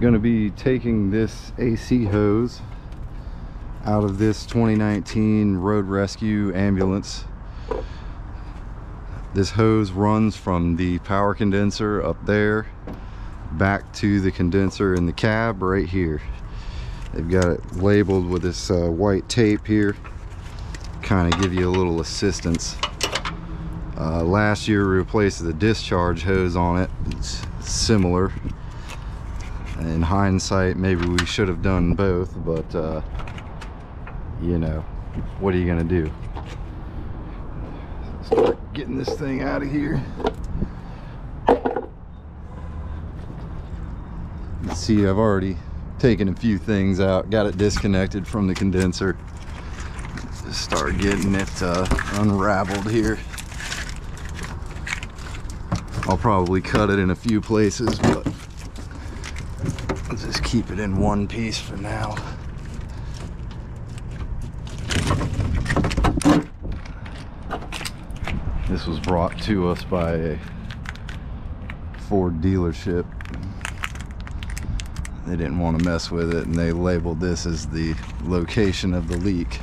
Gonna be taking this AC hose out of this 2019 Road Rescue ambulance. This hose runs from the power condenser up there back to the condenser in the cab right here. They've got it labeled with this uh, white tape here. Kind of give you a little assistance. Uh, last year we replaced the discharge hose on it. It's similar. In hindsight, maybe we should have done both, but uh, you know, what are you gonna do? Start getting this thing out of here. See, I've already taken a few things out, got it disconnected from the condenser. Just start getting it uh, unraveled here. I'll probably cut it in a few places, but keep it in one piece for now. This was brought to us by a Ford dealership. They didn't want to mess with it and they labeled this as the location of the leak.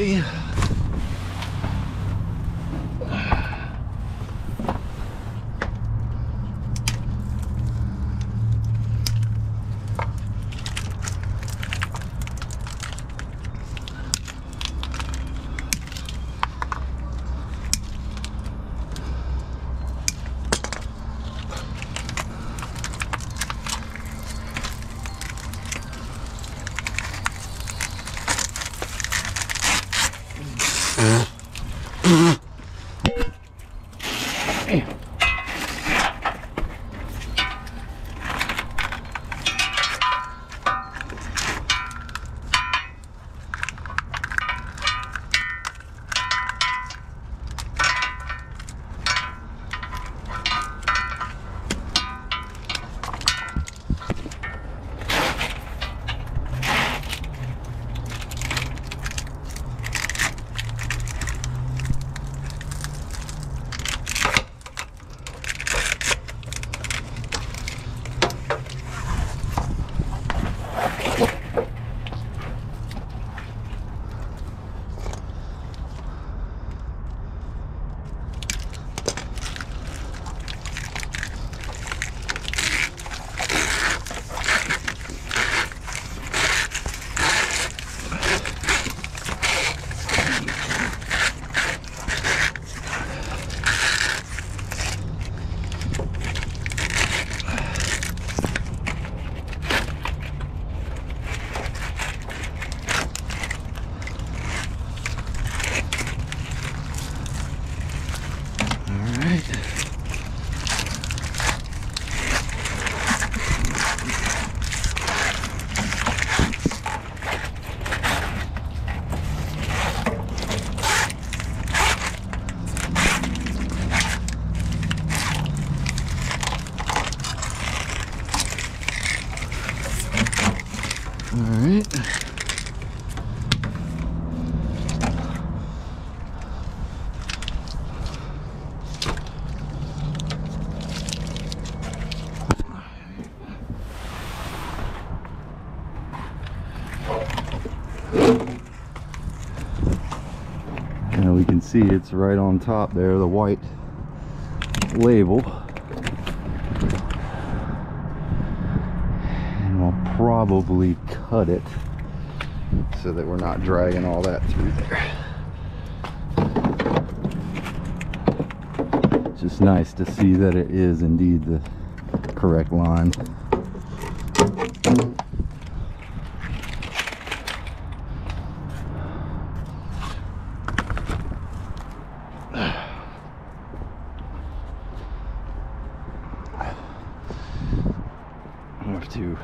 Bad boy. See it's right on top there, the white label. And we'll probably cut it so that we're not dragging all that through there. Just nice to see that it is indeed the correct line. I have to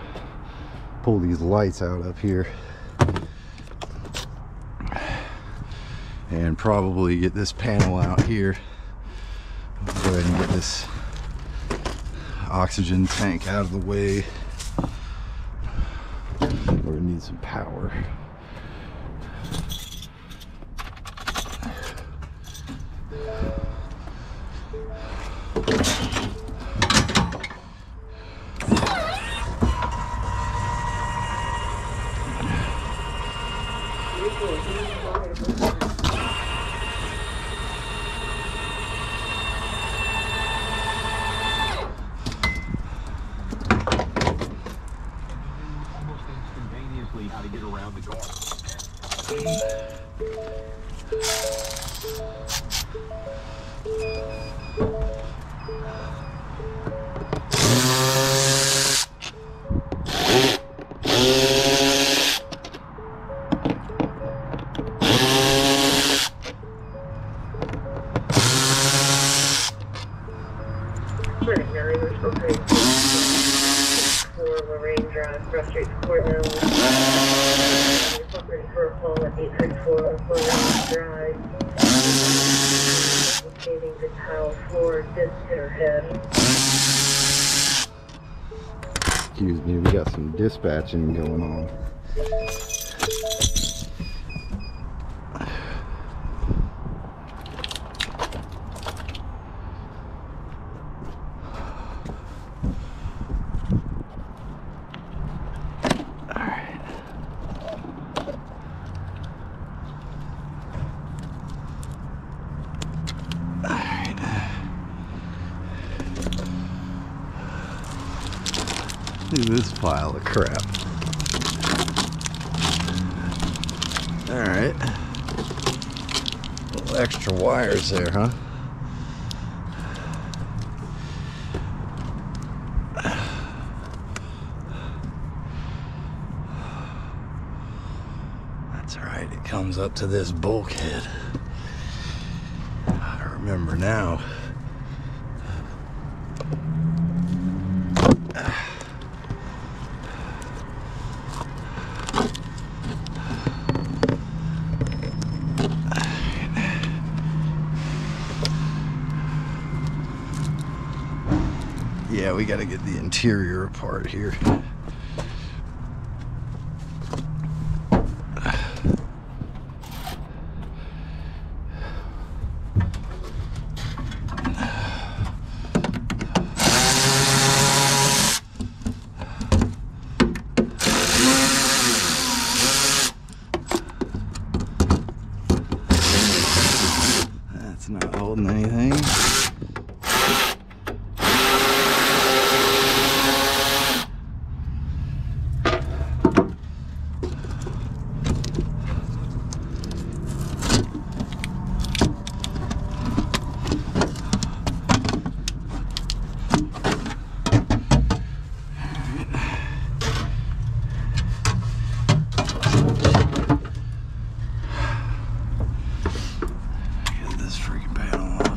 pull these lights out up here. and probably get this panel out here. Go ahead and get this oxygen tank out of the way. We're gonna need some power. The tile floor. Excuse me, we got some dispatching going on. This pile of crap. Alright. Little extra wires there, huh? That's alright, it comes up to this bulkhead. I remember now. Yeah, we got to get the interior apart here. That's not holding anything. Get this freaking panel off.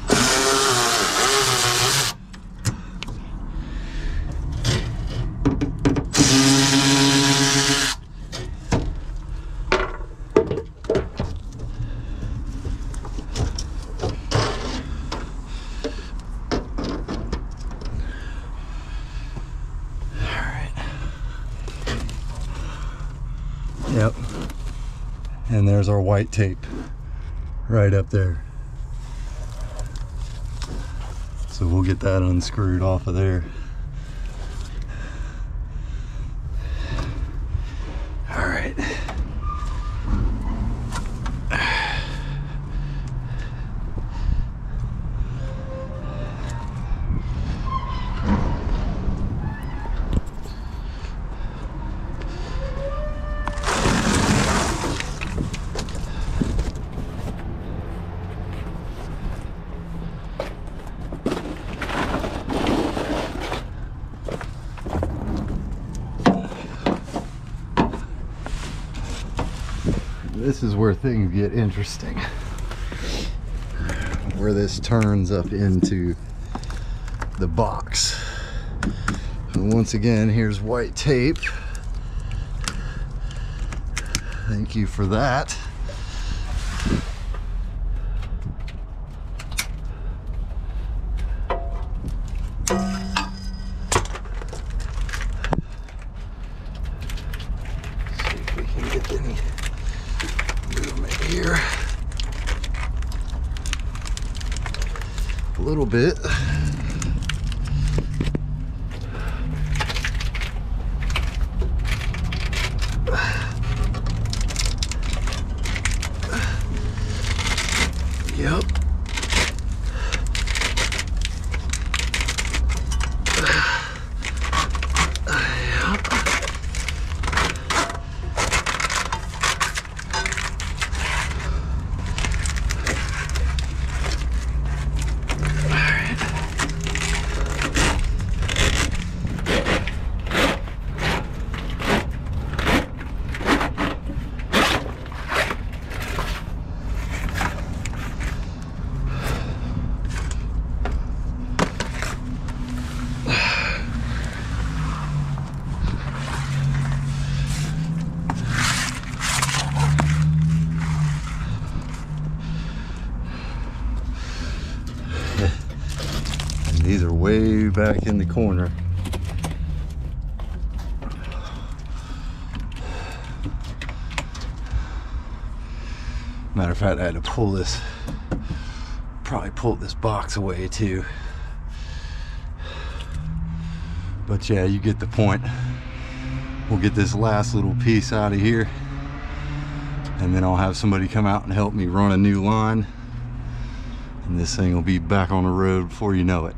Alright. Yep. And there's our white tape right up there. So we'll get that unscrewed off of there. All right. This is where things get interesting. Where this turns up into the box. And once again, here's white tape. Thank you for that. a little bit. Yep. And these are way back in the corner. Matter of fact, I had to pull this, probably pull this box away too. But yeah, you get the point. We'll get this last little piece out of here. And then I'll have somebody come out and help me run a new line and this thing will be back on the road before you know it.